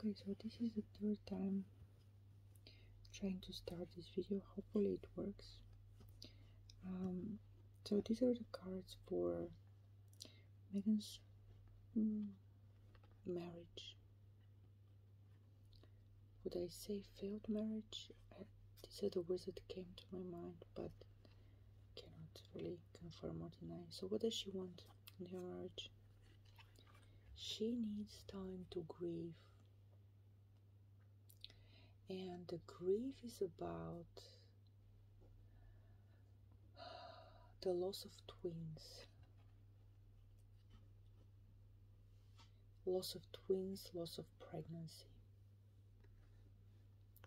okay so this is the third time trying to start this video. Hopefully it works. Um, so these are the cards for Meghan's mm, marriage. Would I say failed marriage? These are the words that came to my mind but cannot really confirm or deny. So what does she want in her marriage? She needs time to grieve. And the grief is about the loss of twins. Loss of twins, loss of pregnancy.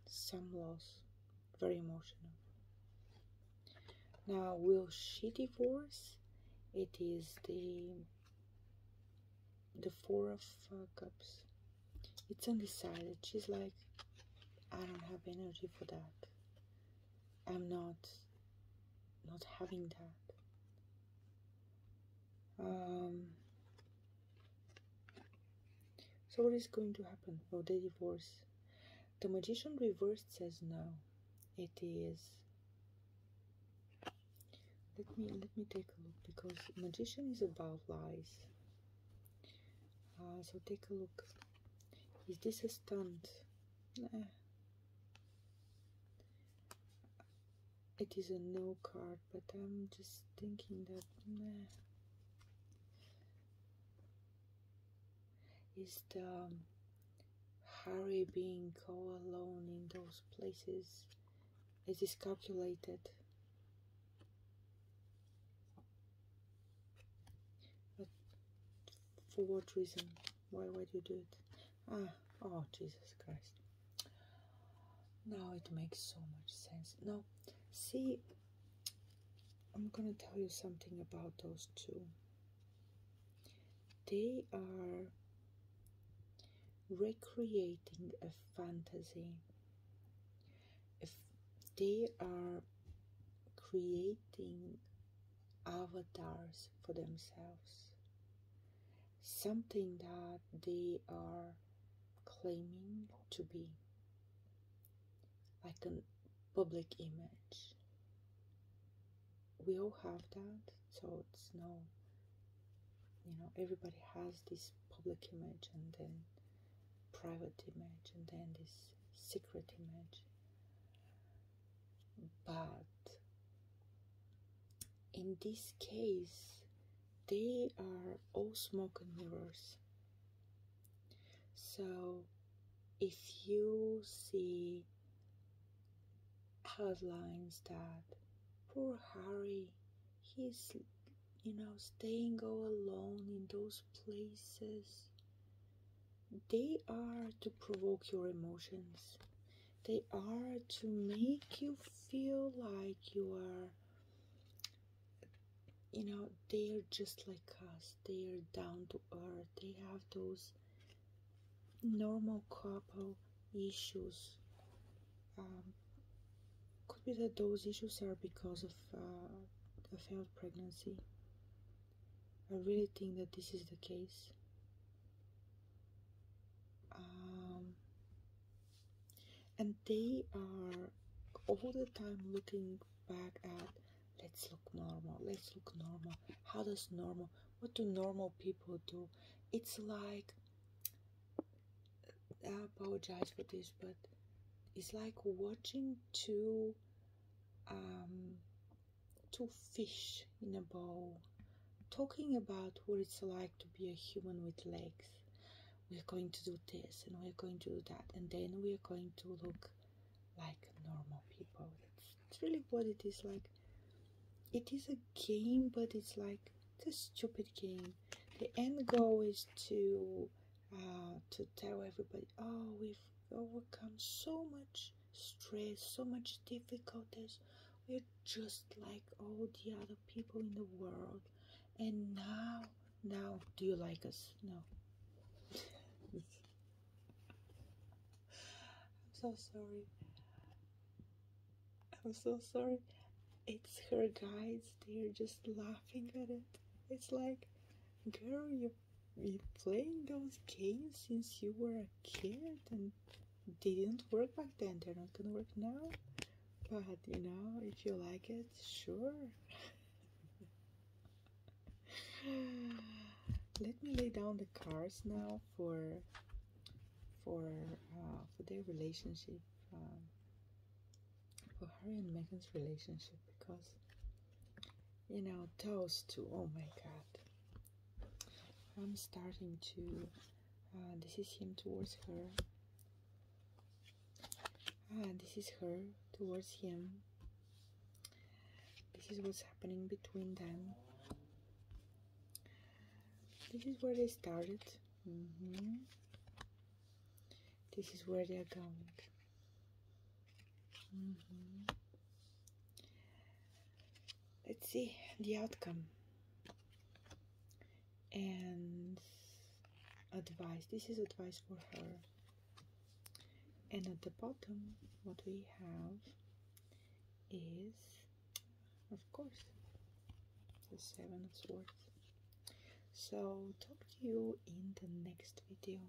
Some loss, very emotional. Now, will she divorce? It is the the four of uh, cups it's undecided she's like i don't have energy for that i'm not not having that um so what is going to happen well the divorce the magician reversed says no it is let me let me take a look because magician is about lies uh, so take a look. Is this a stunt? Nah. It is a no card, but I'm just thinking that. Is the um, Harry being all alone in those places? Is this calculated? For what reason? Why would you do it? Ah, oh, Jesus Christ. Now it makes so much sense. Now, see, I'm gonna tell you something about those two. They are recreating a fantasy. If they are creating avatars for themselves something that they are claiming to be like a public image we all have that so it's no you know everybody has this public image and then private image and then this secret image but in this case they are all smoke and mirrors. So if you see headlines that poor Harry, he's you know staying all alone in those places, they are to provoke your emotions. They are to make you feel like you are you know they're just like us. They're down to earth. They have those normal couple issues. Um, could be that those issues are because of uh, a failed pregnancy. I really think that this is the case. Um, and they are all the time looking back at let's look normal let's look normal. How does normal what do normal people do? It's like i apologize for this but it's like watching two um two fish in a bowl talking about what it's like to be a human with legs. We're going to do this and we're going to do that and then we're going to look like normal people. It's, really what it is like. It is a game but it's like it's a stupid game. The end goal is to uh, to tell everybody oh we've overcome so much stress so much difficulties. We're just like all the other people in the world. And now now do you like us? No. I'm so sorry. I'm so sorry. It's her guys. They're just laughing at it. It's like girl you been playing those games since you were a kid and they didn't work back then. They're not gonna work now. But you know, if you like it, sure. Let me lay down the cards now for for uh, for their relationship, um, for Harry and Meghan's relationship, because you know those two. Oh my God! I'm starting to. Uh, this is him towards her. Ah, this is her towards him. This is what's happening between them. This is where they started. Mm -hmm. This is where they're going. Mm -hmm. Let's see the outcome and advice. This is advice for her. And at the bottom, what we have is, of course, the Seven of Swords. So, talk to you in the next video.